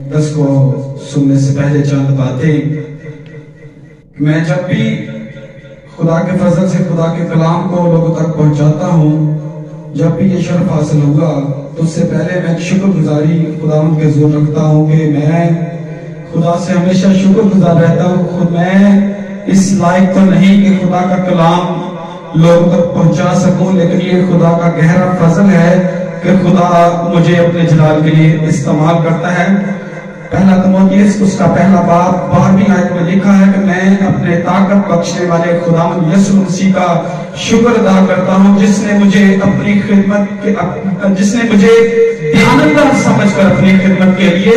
दस को सुनने से पहले चंद बातें। मैं जब भी खुदा के फजल से खुदा के कलाम को लोगों तक पहुंचाता हूँ, जब भी ये शर्फ हासिल हुआ तो उससे पहले मैं शुक्रगुजारी खुदा के ज़ोर रखता हूँ कि मैं खुदा से हमेशा शुक्रगुजार रहता हूँ। खुद मैं इस लायक तो नहीं कि खुदा का कलाम लोगों तक पहुँचा सकूँ, लेकिन ये खुदा का गहरा फजल है कि खुदा मुझे अपने जलाल के लिए इस्तेमाल करता है। पहला तमोथियस उसका पहला बाप बारहवीं आयत में लिखा है कि मैं अपने ताकत बख्शने वाले खुदा यसु मसीह का शुक्र अदा करता हूँ, जिसने मुझे अपनी खिदमत के जिसने मुझे ध्यानदार समझकर अपनी खिदमत के लिए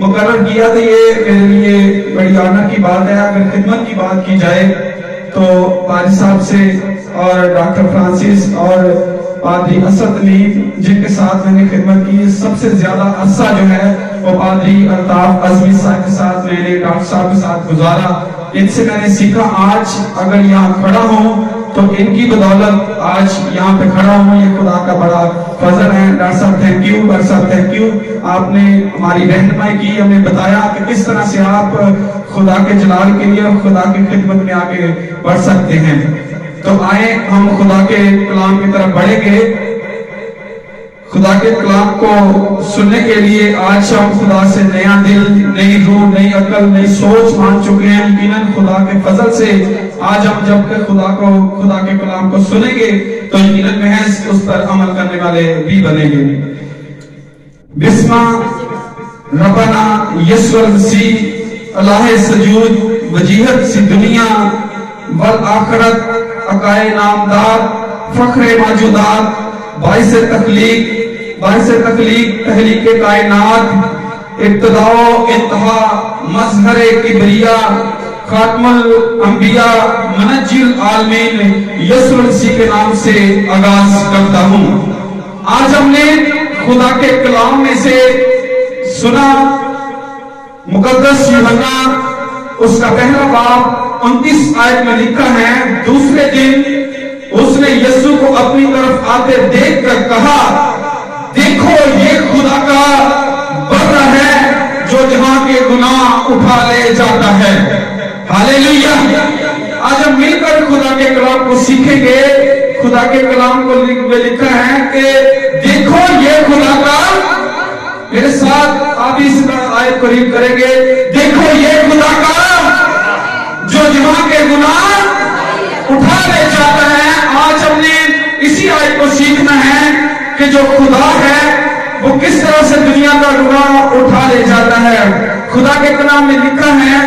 मुकर किया। तो ये मेरे लिए बड़ी आनंद की बात है। अगर खिदमत की बात की जाए तो पारी साहब से और डॉक्टर फ्रांसिस और पादरी असद नीम जिनके साथ मैंने खिदमत की, सबसे ज़्यादा अरसा जो है, वो पादरी अल्ताफ अजमी साहब के साथ मैंने डॉक्टर साहब के साथ गुजारा। इनसे मैंने सीखा, आज अगर यहाँ खड़ा हूँ तो इनकी बदौलत आज यहाँ पे खड़ा हूँ। ये खुदा का बड़ा फजल है। डॉक्टर साहब थैंक यू डॉक्टर साहब थैंक यू आपने हमारी रहनमाई की हमें बताया कि किस तरह से आप खुदा के जलाल के लिए और खुदा की खिदमत में आगे बढ़ सकते हैं। तो आए हम खुदा के कलाम की तरफ़ बढ़ेंगे। खुदा के कलाम को सुनने के लिए आज हम खुदा से नया दिल, नई रूह, नई अकल, नई सोच मान चुके हैं। यकीनन खुदा के फजल से आज हम जब के खुदा को, खुदा के कलाम को सुनेंगे तो यकीनन महज उस पर अमल करने वाले भी बनेंगे। बिस्मा रबना यशवर सी अल्लाह सजूद, वजीहत सी दुनिया। वल आखरत अकाए नामदार, फखरे मौजूदात बाईस तकलीक बाईस तकलीक तहलीक कायनात, इब्तदाओ इंतहा मजहर किबरिया, खातमुल अंबिया मनजिल आलमीन यसुल मसीह के नाम से आगाज़ करता हूँ। आज हमने खुदा के कलाम में से सुना मुकद्दस यूहन्ना उसका पहला बाप उनतीस आयत में लिखा है, दूसरे दिन उसने यीशु को अपनी तरफ़ आते देख कर कहा, देखो ये खुदा का बर्र है जो जहाँ के गुनाह उठा ले जाता है। हालेलुया। आज हम मिलकर खुदा के कलाम को सीखेंगे। खुदा के कलाम को लिखा है कि देखो ये खुदा का मेरे साथ आप इस आयत को रीड करेंगे। देखो ये खुदा का जो के गुनाह उठा ले जाता है। आज हमने इसी आयत को सीखना है कि जो खुदा है, वो किस तरह से दुनिया का गुनाह उठा ले जाता है। खुदा के कलाम में लिखा है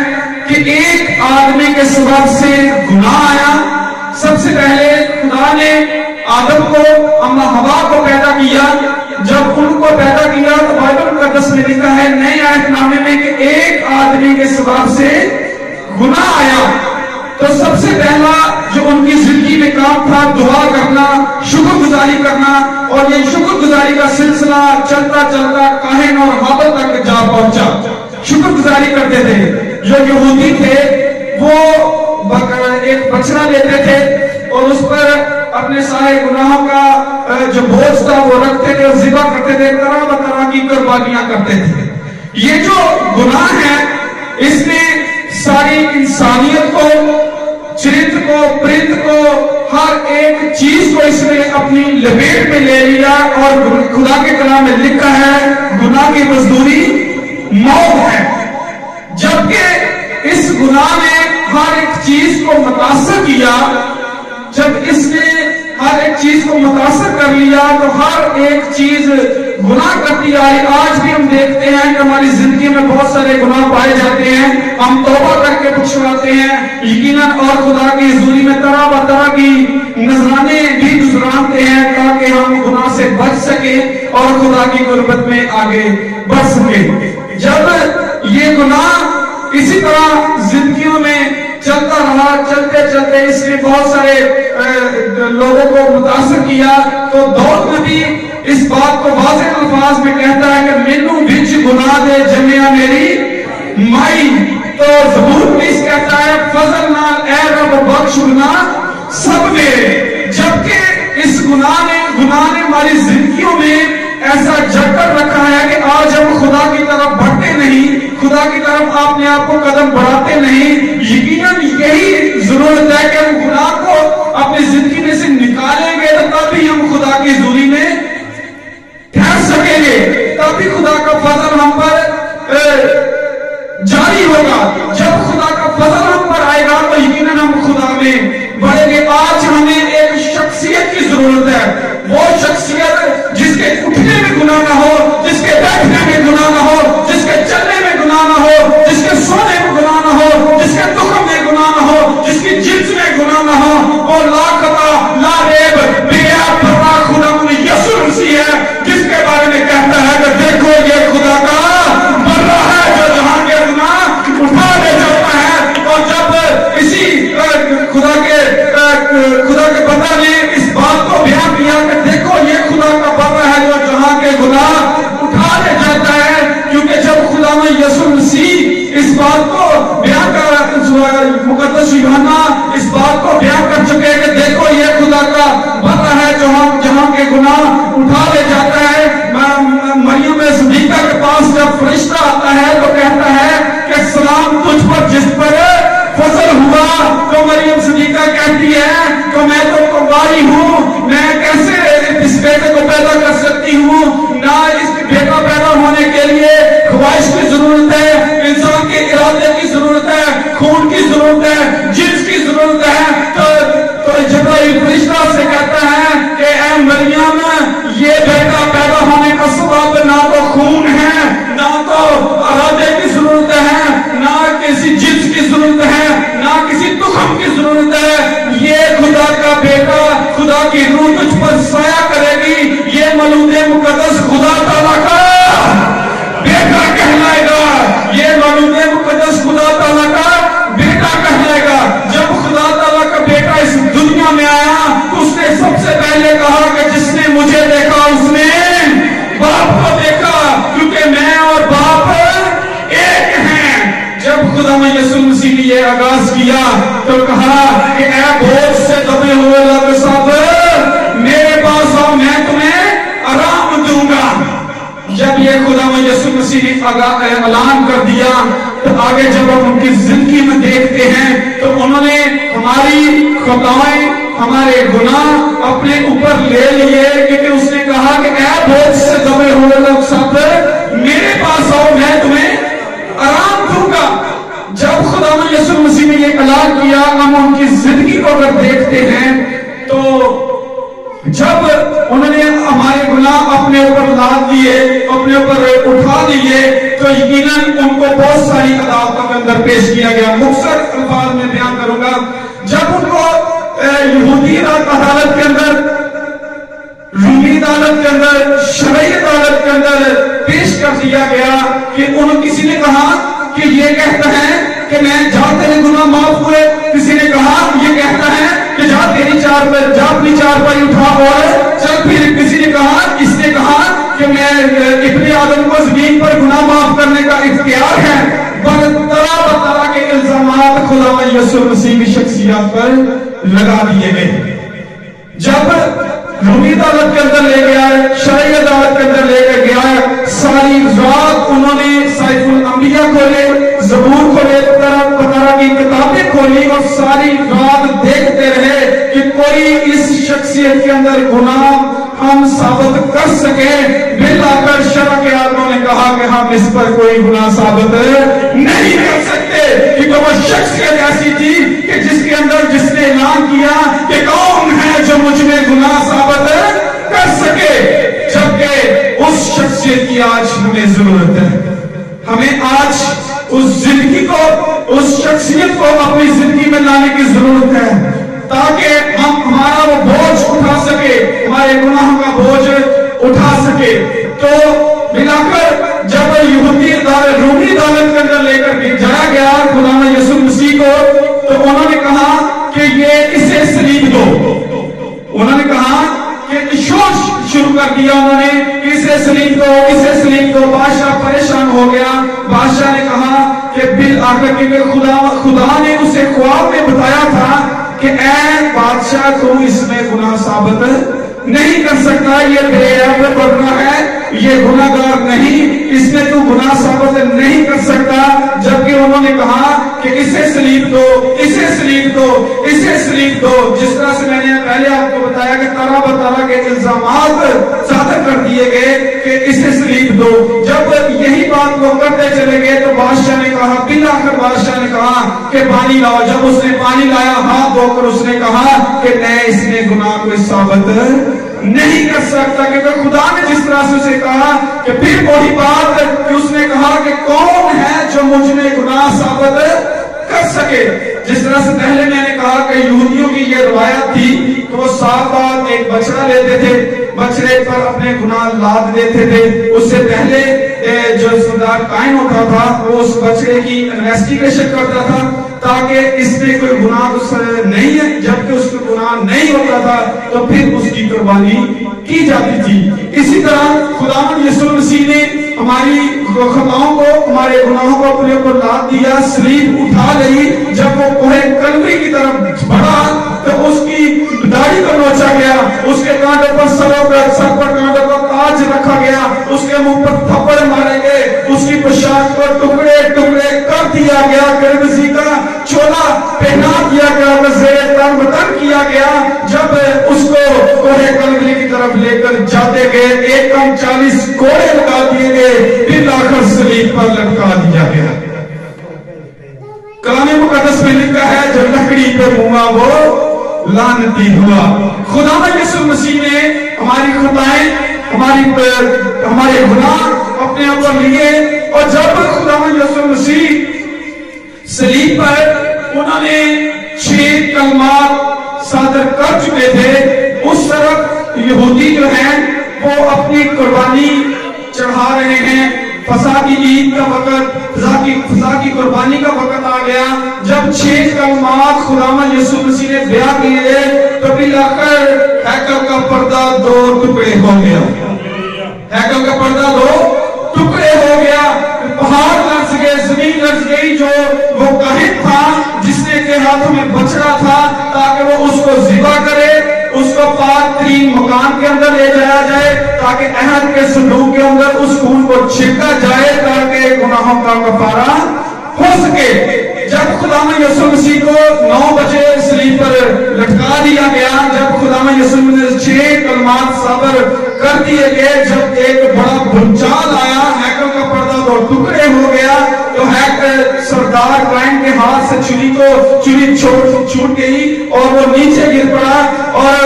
कि एक आदमी के सबब से गुनाह आया। सबसे पहले खुदा ने आदम को, अम्मा हवा को पैदा किया। जब उनको पैदा किया तो बाइबल मुकदस में लिखा है, नए आयतनामे में कि एक आदमी के सबब से गुनाह आया। तो सबसे पहला जो उनकी ज़िंदगी में काम था, दुआ करना, शुक्रगुजारी करना, और ये शुक्रगुजारी का सिलसिला चलता चलता काहिन और हाबल तक जा पहुँचा। शुक्रगुजारी करते थे। जो यहूदी थे, वो एक बछड़ा लेते थे और उस पर अपने सारे गुनाहों का जो बोझ था, वो रखते थे और जिबा करते थे तरह तरह की कुर्बानियाँ करते थे। ये जो गुनाह है इसने सारी इंसानियत को, चरित्र को, प्रिंत को, हर एक चीज़ को इसने अपनी लपेट में ले लिया और खुदा के कला में लिखा है, गुनाह की मजदूरी मौत है। जबकि इस गुनाह ने हर एक चीज़ को मुतासर किया, जब इसने हर एक चीज़ को मुतासर कर लिया तो हर एक चीज़ गुनाह करती आई आज भी हम देखते हैं कि हमारी ज़िंदगी में बहुत सारे गुनाह पाए जाते हैं। हम तोबा करके पुछवाते हैं। यकीन और खुदा की हजूरी में तरह ब तरह की नजराने भी गुजराते हैं ताकि हम गुनाह से बच सके और खुदा की गुर्बत में आगे बढ़ सके। जब ये गुनाह इसी तरह जिंदगियों में चलता रहा, चलते चलते इसने बहुत सारे लोगों को मुतासर किया तो दौर में भी इस बात को वाजे अल्फाज में कहता है कि मेनू बिच गुनाह दे जमिया मेरी। माई तो जबूर प्लीज़ कहता है, फजल नाल ए बख्श गुना सब मेरे जबकि इस गुनाह ने, गुना ने हमारी जिंदगियों में ऐसा जकड़ रखा है कि आज हम खुदा की तरफ़ बढ़ते नहीं, खुदा की तरफ़ अपने आप को कदम बढ़ाते नहीं। यकीनन यही ज़रूरत है कि हम खुदा जिसके बारे में कहता है जो जहाँ के गुना उठा जाता है। और जब इसी खुदा के खुदा के बंदा ने इस बात को कि देखो, ये खुदा का बंदा है जो जहाँ के गुना उठा ले जाता है। क्योंकि जब खुदा में यसु मसीह इस बात को बयान कर मुकदस यूहन्ना की ज़रूरत है, जिसकी ज़रूरत है तो तो जबराइल फरिश्ता से कहता है कि ए ये बेटा पैदा होने का सबब मसीह ने ऐलान कर दिया तो आगे जब हम उनकी ज़िंदगी में देखते हैं तो उन्होंने हमारी खताएँ, हमारे गुनाह अपने ऊपर ले लिए, क्योंकि उसने कहा कि ऐ बोझ से दबे हुए लोग सब, मेरे पास आओ, मैं तुम्हें आराम दूँगा। जब खुदा यसु मसीह ने ये ऐलान किया, हम उनकी ज़िंदगी को अगर देखते हैं तो जब उन्होंने हमारे गुनाह अपने ऊपर लाद दिए, अपने ऊपर उठा दिए तो यकीनन उनको बहुत सारी अदालतों के अंदर पेश किया गया। मुख्तर अल्फाज में बयान करूँगा, जब उनको यहूदी अदालत के अंदर, रूमी अदालत के अंदर, शरई अदालत के अंदर पेश कर दिया गया कि उन, किसी ने कहा कि ये कहता है कि मैं जा तेरे गुनाह माफ़ हुए। किसी ने कहा, ये कहता है कि जा तेरी चार पर जा अपनी चार पर उठा और चल फिर किसी ने कहा, इसने कहा कि मैं इतने आदम को ज़मीन पर गुनाह माफ़ करने का इख्तियार है। तरह तरह के इल्ज़ाम खुदा यसु मसीह की शख्सियत पर लगा दिए गए। जब रूमी अदालत के अंदर ले गया शरई अदालत के अंदर लेकर गया है सारी रात उन्होंने साइफुल अंबिया खोले, जबूर खोले, तरह की किताबें खोली और सारी रात देखते रहे कि कोई इस शख्सियत के अंदर गुनाह हम साबित कर सके। बिल आकर शर के आदमों ने कहा कि हम इस पर कोई गुनाह साबित नहीं कर सकते। क्योंकि वो शख्सियत ऐसी थी कि जिसके अंदर जिसने ऐलान किया कि कौन है जो मुझमें गुनाह साबित कर सके। जबकि उस शख्सियत की आज हमें ज़रूरत है। हमें आज उस ज़िंदगी को, उस शख्सियत को अपनी ज़िंदगी में लाने की ज़रूरत है, ताकि हम हमारा वो बादशाह तू इसमें गुना साबित नहीं कर सकता ये बेअब बढ़ना है। ये गुनागार नहीं, इसमें तू गुना साबित नहीं कर सकता। जबकि उन्होंने कहा कि इसे स्लीप दो, इसे स्लीप दो, इसे स्लीप दो। जिस तरह से मैंने पहले आपको बताया कि तारा बतारा के इल्ज़ाम साधन कर दिए गए कि इसे स्लीप दो। जब यही बात वो करते चले गए तो बादशाह ने कहा बिलाकर बादशाह ने कहा कि पानी लाओ। जब उसने पानी लाया, हाथ धोकर उसने कहा कि न इसने गुनाह को साबित नहीं कर सकता क्योंकि खुदा ने जिस तरह से उसे कहा कि फिर वही बात कि उसने कहा कि कौन है जो मुझमें गुनाह साबित कर सके? जिस तरह से पहले मैंने कहा कि यहूदियों की यह रवायत थी तो वो साल बाद एक बछड़ा लेते थे, बछड़े पर अपने गुनाह लाद देते थे। उससे पहले जो सरदार कायम होता था, वो उस बछड़े की इन्वेस्टिगेशन करता था। ताकि इसमें कोई गुनाह नहीं है, जबकि उसका गुनाह नहीं होता था तो फिर उसकी कुर्बानी की जाती थी। इसी तरह खुदा मसीह ने हमारी खताओं को, हमारे गुनाहों को अपने ऊपर लाद दिया स्लीप उठा ली जब वो कोहे कलवरी की तरफ़ बढ़ा तो उसकी दाढ़ी को नोचा गया, उसके कांटों पर सरों पर, सर पर कांटों का ताज रखा गया, उसके मुँह पर थप्पड़ मारे गए, उसकी पोशाक को टुकड़े टुकड़े कर दिया गया किरमसी का चोला पहना दिया गया तन बतन किया गया जब उसको कोहे कलवरी की तरफ़ लेकर जाते कम चालीस कोड़े लगा दिए गए, फिर सलीब पर लटका दिया गया। कलामी मुकदस में लिखा है जो लकड़ी पे मुआ वो लानती हुआ। खुदा यसु मसीह ने हमारी खुदाएँ, हमारी हमारे गुनाह अपने ऊपर लिए, और जब खुदा यसु मसीह सलीब पर उन्होंने छह कलमात सादर कर चुके थे, उस तरफ़ यहूदी जो है वो अपनी कुर्बानी चढ़ा रहे हैं। फसा की ईद का वक्त फसा की की कुर्बानी का वक्त आ गया। जब छह कलमात खुदामा यीशु मसीह ने ब्याह किए तो फिर आकर हैकल का पर्दा दो टुकड़े हो गया। हैकल का पर्दा दो टुकड़े हो गया। पहाड़ लर्ज गए, ज़मीन लर्ज गई जो वो कहित था, जिसने के हाथों में बछड़ा था, ताकि वो उसको जिबा करे, उसको पाक तीन मकान के अंदर ले जाया जाए। ताकि अहद के संदूक के अंदर उस खून को छिड़का जाए ताकि गुनाहों का कफारा हो सके। जब खुदा में यसु मसीह को नौ बजे स्लीप पर लटका दिया गया, जब खुदा में यसु ने छह कलमात सबर कर दिए गए, जब एक बड़ा भूचाल आया हैकल का पर्दा दो टुकड़े हो गया तो हैकर सरदार क्राइम के हाथ से छुरी को छुरी छूट गई और वो नीचे गिर पड़ा और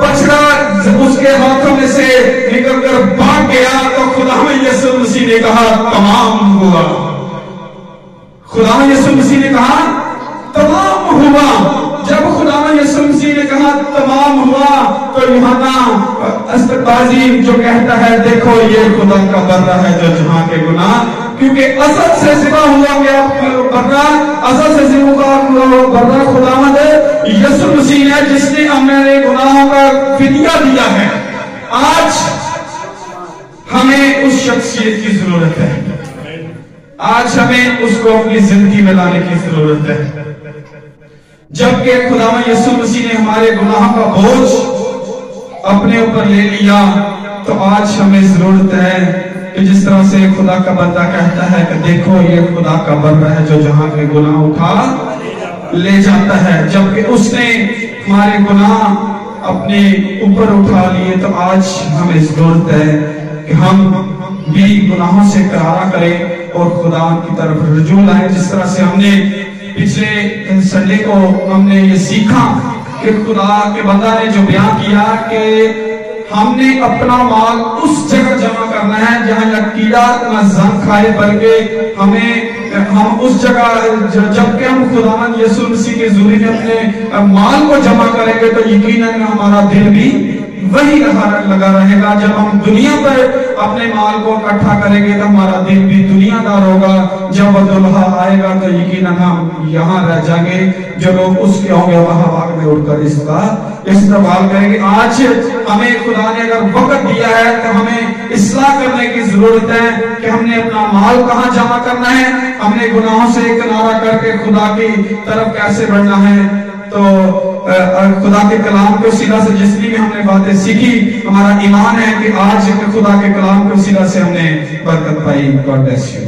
बछड़ा उसके हाथों में से निकलकर भाग गया तो खुदा यसु मसीह ने कहा, तमाम हुआ। खुदा यसु मसीह ने कहा, तमाम हुआ। जब खुदा यसु मसीह ने कहा, तमाम हुआ तो युहाना अस्तबाजी जो कहता है, देखो, ये खुदा का बर्रा है जो जहाँ के गुनाह क्योंकि असल से सिवा हुआ गया बर्रा? असल से सिवा हुआ बर्रा खुदावंद यसु मसीह है जिसने हमारे गुनाहों का फिदिया दिया है। आज हमें उस शख्सियत की ज़रूरत है। आज हमें उसको अपनी ज़िंदगी में लाने की ज़रूरत है। जबकि खुदा यसु मसीह ने हमारे गुनाहों का बोझ अपने ऊपर ले लिया तो आज हमें ज़रूरत है कि जिस तरह से खुदा का बंदा कहता है कि देखो, ये खुदा का बंदा है जो जहाँ के गुनाह उठा ले जाता है। जबकि उसने हमारे गुनाह अपने ऊपर उठा लिए तो आज हमें ज़रूरत है कि हम भी गुनाहों से करारा करें और खुदा की तरफ़ रजू लाए। जिस तरह से हमने पिछले संडे को हमने ये सीखा कि खुदा के बंदा ने जो बयान किया कि हमने अपना माल उस जगह जमा करना है जहाँ न कीड़ा न जंग खाए, बल्कि हमें हम उस जगह जबकि हम खुदावन यसु मसीह के जूरी में अपने माल को जमा करेंगे तो यकीनन हमारा दिल भी वही लगा रहेगा। जब हम दुनिया पर अपने माल को इकट्ठा करेंगे तो हमारा दिल भी दुनियादार होगा। जब वह दुल्हा आएगा तो यकीन हम यहाँ रह जाएँगे, जो लोग उसके होंगे, वहाँ भाग में उड़कर इसका इस्तेमाल करेंगे, आज हमें खुदा ने अगर वक्त दिया है तो हमें इसलाह करने की ज़रूरत है कि हमने अपना माल कहाँ जमा करना है, हमने गुनाहों से किनारा करके खुदा की तरफ़ कैसे बढ़ना है। तो खुदा के कलाम के सीधा से जितनी भी हमने बातें सीखी, हमारा ईमान है कि आज खुदा के कलाम के सीधा से हमने बरकत पाई। God bless you